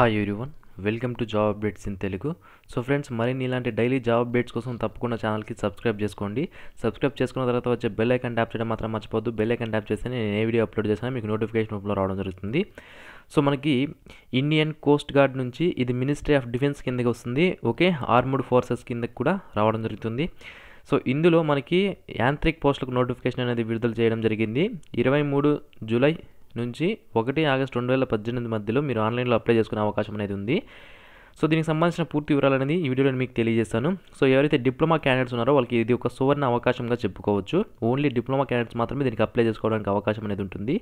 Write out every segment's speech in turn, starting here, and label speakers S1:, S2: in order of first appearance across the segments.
S1: Hi everyone welcome to job updates in Telugu so friends మరిన్ని ఇలాంటి daily job updates కోసం తప్పకుండా ఛానల్కి సబ్స్క్రైబ్ చేసుకోండి. సబ్స్క్రైబ్ చేసుకున్న తర్వాత వచ్చే బెల్ ఐకాన్ ట్యాప్ చేయడం మాత్రం మర్చిపోద్దు బెల్ ఐకాన్ ట్యాప్ చేస్తే నేను ఏ వీడియో అప్లోడ్ చేసినా మీకు నోటిఫికేషన్ రూపంలో రావడం జరుగుతుంది. సో మనకి ఇండియన్ కోస్ట్ గార్డ్ నుంచి ఇది మినిస్ట్రీ ఆఫ్ డిఫెన్స్ కిందకి వస్తుంది. ఓకే ఆర్ముడ్ ఫోర్సెస్ కిందకి కూడా రావడం జరుగుతుంది. సో ఇందులో మనకి యాంత్రిక్ పోస్టులకు నోటిఫికేషన్ అనేది విడుదల చేయడం జరిగింది. ఇరవై మూడు జూలై నుంచి ఒకటి ఆగస్ట్ రెండు వేల పద్దెనిమిది మధ్యలో మీరు ఆన్లైన్లో అప్లై చేసుకునే అవకాశం అనేది ఉంది. సో దీనికి సంబంధించిన పూర్తి వివరాలు అనేది ఈ వీడియోలో మీకు తెలియజేస్తాను. సో ఎవరైతే డిప్లొమా క్యాండిడేట్స్ ఉన్నారో వాళ్ళకి ఇది ఒక సువర్ణ అవకాశంగా చెప్పుకోవచ్చు. ఓన్లీ డిప్లొమా క్యాండిడేట్స్ మాత్రమే దీనికి అప్లై చేసుకోవడానికి అవకాశం అనేది ఉంటుంది.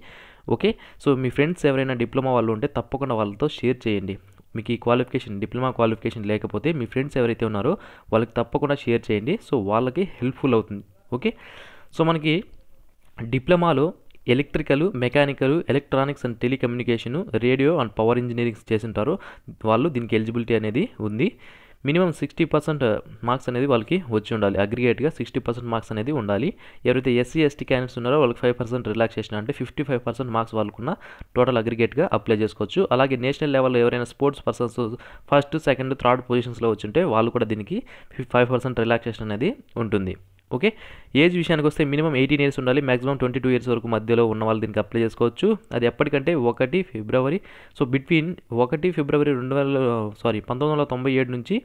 S1: ఓకే? సో మీ ఫ్రెండ్స్ ఎవరైనా డిప్లొమా వాళ్ళు ఉంటే తప్పకుండా వాళ్ళతో షేర్ చేయండి. మీకు ఈ క్వాలిఫికేషన్ డిప్లొమా క్వాలిఫికేషన్ లేకపోతే మీ ఫ్రెండ్స్ ఎవరైతే ఉన్నారో వాళ్ళకి తప్పకుండా షేర్ చేయండి. సో వాళ్ళకి హెల్ప్ఫుల్ అవుతుంది. ఓకే? సో మనకి డిప్లొమాలో electrical mechanical electronics and telecommunication radio and power engineerings చేసింటారు. వాళ్ళు దీనికి ఎలిజిబిలిటీ అనేది ఉంది. మినిమం సిక్స్టీ పర్సెంట్ మార్క్స్ అనేది వాళ్ళకి వచ్చి ఉండాలి. అగ్రిగేట్గా సిక్స్టీ పర్సెంట్ మార్క్స్ అనేది ఉండాలి. ఎవరైతే ఎస్సీ ఎస్టీ క్యాండిడేట్స్ ఉన్నారో వాళ్ళకి ఫైవ్ పర్సెంట్ రిలాక్సేషన్ అంటే ఫిఫ్టీ ఫైవ్ పర్సెంట్ మార్క్స్ వాళ్ళకున్న టోటల్ అగ్రిగేట్గా అప్లై చేసుకోవచ్చు. అలాగే నేషనల్ లెవెల్లో ఎవరైనా sports persons first second third పొజిషన్స్లో వచ్చింటే వాళ్ళు కూడా దీనికి ఫైవ్ పర్సెంట్ రిలాక్సేషన్ అనేది ఉంటుంది. ఓకే? ఏజ్ విషయానికి వస్తే మినిమం ఎయిటీన్ ఇయర్స్ ఉండాలి మాక్సిమం ట్వంటీ టూ ఇయర్స్ వరకు మధ్యలో ఉన్న వాళ్ళు దీనికి అప్లై చేసుకోవచ్చు. అది ఎప్పటికంటే ఒకటి ఫిబ్రవరి సో బిట్వీన్ ఒకటి ఫిబ్రవరి రెండు వేల సారీ పంతొమ్మిది వందల తొంభై ఏడు నుంచి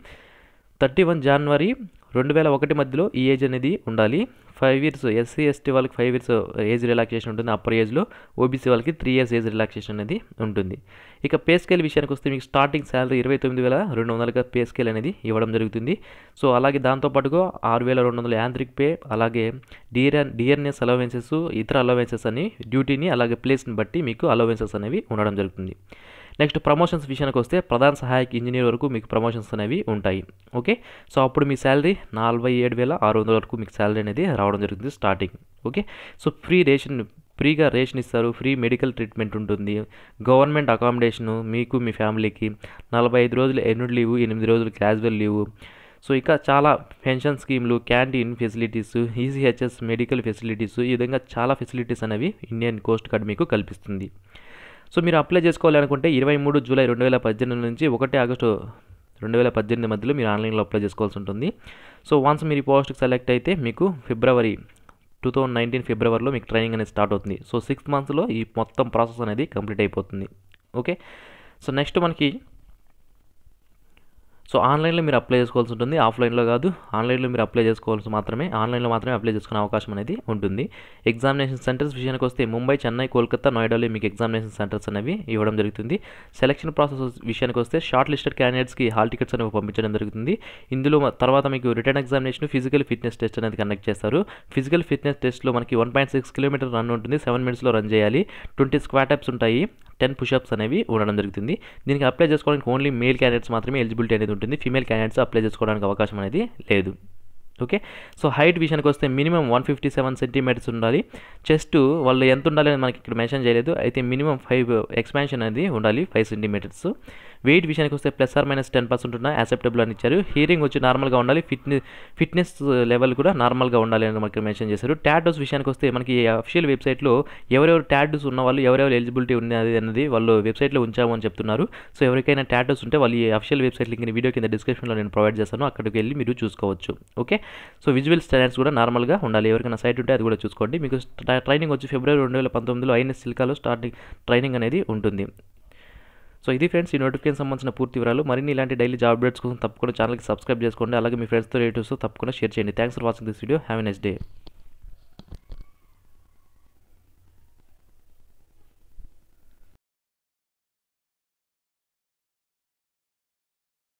S1: థర్టీ వన్ జనవరి రెండు వేల ఒకటి మధ్యలో ఈ ఏజ్ అనేది ఉండాలి. ఫైవ్ ఇయర్స్ ఎస్సీ ఎస్టీ వాళ్ళకి ఫైవ్ ఇయర్స్ ఏజ్ రిలాక్సేషన్ ఉంటుంది. అప్పర్ ఏజ్లో ఓబీసీ వాళ్ళకి త్రీ ఇయర్స్ ఏజ్ రిలాక్సేషన్ అనేది ఉంటుంది. ఇక పే స్కేల్ విషయానికి వస్తే మీకు స్టార్టింగ్ శాలరీ ఇరవై తొమ్మిది వేల రెండు వందలుగా పే స్కేల్ అనేది ఇవ్వడం జరుగుతుంది. సో అలాగే దాంతోపాటుగా ఆరు వేల రెండు వందల యాంత్రిక్ పే అలాగే డిఆర్ డిఆర్ఎన్ఎస్ అలవెన్సెస్ ఇతర అలవెన్సెస్ అని డ్యూటీని అలాగే ప్లేస్ని బట్టి మీకు అలవెన్సెస్ అనేవి ఉండడం జరుగుతుంది. నెక్స్ట్ ప్రమోషన్స్ విషయానికి వస్తే ప్రధాన సహాయక ఇంజనీర్ వరకు మీకు ప్రమోషన్స్ అనేవి ఉంటాయి. ఓకే? సో అప్పుడు మీ శాలరీ నలభై ఏడు వేల ఆరు వందల వరకు మీకు శాలరీ అనేది రావడం జరుగుతుంది starting. Okay? So free ration ఫ్రీగా రేషన్ ఇస్తారు ఫ్రీ మెడికల్ ట్రీట్మెంట్ ఉంటుంది గవర్నమెంట్ అకామిడేషను మీకు మీ ఫ్యామిలీకి నలభై ఐదు రోజులు ఎన్నుడ్ లీవు ఎనిమిది రోజులు క్యాజువల్ లీవు. సో ఇక చాలా pension స్కీమ్లు canteen facilities ECHS medical facilities ఈ విధంగా చాలా ఫెసిలిటీస్ అనేవి ఇండియన్ కోస్ట్ గార్డ్ మీకు కల్పిస్తుంది. సో మీరు అప్లై చేసుకోవాలి అనుకుంటే ఇరవై మూడు జూలై రెండు వేల పద్దెనిమిది నుంచి ఒకటి ఆగస్టు రెండు వేల పద్దెనిమిది మధ్యలో మీరు ఆన్లైన్లో అప్లై చేసుకోవాల్సి ఉంటుంది. సో వన్స్ మీరు ఈ పోస్ట్కి సెలెక్ట్ అయితే మీకు ఫిబ్రవరి టూ థౌజండ్ నైన్టీన్ ఫిబ్రవరిలో మీకు ట్రైనింగ్ అనేది స్టార్ట్ అవుతుంది. సో సిక్స్ మంత్స్లో ఈ మొత్తం ప్రాసెస్ అనేది కంప్లీట్ అయిపోతుంది. ఓకే సో నెక్స్ట్ మనకి సో ఆన్లైన్లో మీరు అప్లై చేసుకోవాల్సి ఉంటుంది. ఆఫ్లైన్లో కాదు ఆన్లైన్లో మీరు అప్లై చేసుకోవాల్సి మాత్రమే ఆన్లైన్లో మాత్రమే అప్లై చేసుకునే అవకాశం అనేది ఉంటుంది. ఎగ్జామినేషన్ సెంటర్స్ విషయానికి వస్తే ముంబై చెన్నై కోల్కతా నోయిడాలో మీకు ఎగ్జామినేషన్ సెంటర్స్ అనేవి ఇవ్వడం జరుగుతుంది. సెలక్షన్ ప్రాసెస్ విషయానికి వస్తే షార్ట్ లిస్టెడ్ క్యాండిడేట్స్కి హాల్ టికెట్స్ అనేవి పంపించడం జరుగుతుంది. ఇందులో తర్వాత మీకు written examination physical fitness test అనేది కండక్ట్ చేస్తారు. ఫిజికల్ ఫిట్నెస్ టెస్ట్లో మనకి one point six kilometre run ఉంటుంది. సెవెన్ మినిట్స్లో రన్ చేయాలి. ట్వంటీ స్క్వాటప్స్ ఉంటాయి. టెన్ పుషప్స్ అనేవి ఉండడం జరుగుతుంది. దీనికి అప్లై చేసుకోవడానికి ఓన్లీ మేల్ క్యాండిడేట్స్ మాత్రమే ఎలిజిబిలిటీ అనేది ఉంటుంది. ఫీమేల్ క్యాండిడేట్స్ అప్లై చేసుకోవడానికి అవకాశం అనేది లేదు. ఓకే సో హైట్ విషయానికి వస్తే minimum one fifty seven centimetres ఉండాలి. చెస్ట్ వాళ్ళు ఎంత ఉండాలి అని మనకి ఇక్కడ మెన్షన్ చేయలేదు. అయితే మినిమం ఫైవ్ ఎక్స్పాన్షన్ అనేది ఉండాలి ఫైవ్ సెంటీమీటర్స్ వెయిట్ విషయానికి వస్తే plus or minus ten percent ఉన్న యాక్సెప్టబుల్ అని ఇచ్చారు. హీరింగ్ వచ్చి నార్మల్గా ఉండాలి ఫిట్నెస్ ఫిట్నెస్ లెవెల్ కూడా నార్మల్గా ఉండాలి అని మనకి మెన్షన్ చేశారు. ట్యాటోస్ విషయానికి వస్తే మనకి అఫిషియల్ వెబ్సైట్లో ఎవరెవరు ట్యాటోస్ ఉన్న వాళ్ళు ఎవరెవరు ఎలిజిబిలిటీ ఉన్నది అన్నది వాళ్ళు వెబ్సైట్లో ఉంచాము అని చెప్తున్నారు. సో ఎవరికైనా ట్యాటోస్ ఉంటే వాళ్ళు ఈ అఫిషియల్ వెబ్సైట్ లింక్ వీడియో కింద డిస్క్రిప్షన్లో నేను ప్రొవైడ్ చేస్తాను. అక్కడికి వెళ్ళి మీరు చూసుకోవచ్చు. ఓకే? సో విజువల్ స్టాండర్డ్స్ కూడా నార్మల్గా ఉండాలి. ఎవరికైనా సైట్ ఉంటే అది కూడా చూసుకోండి. మీకు ట్రైనింగ్ వచ్చి ఫిబ్రవరి రెండు వేల పంతొమ్మిదిలో ఐఎన్ఎస్ సిల్కాలో స్టార్టింగ్ ట్రైనింగ్ అనేది ఉంటుంది. సో ఇది ఫ్రెండ్స్ ఈ నోటిఫికేషన్ సంబంధించిన పూర్తి వివరాలు. మరిన్ని ఇలాంటి డైలీ జాబ్ అప్డేట్స్ కోసం తప్పకుండా ఛానల్కి సబ్స్క్రైబ్ చేసుకోండి. అలాగే మీ ఫ్రెండ్స్తో రిలేటివ్స్ తప్పకుండా షేర్ చేయండి. Thanks for watching this video have a next day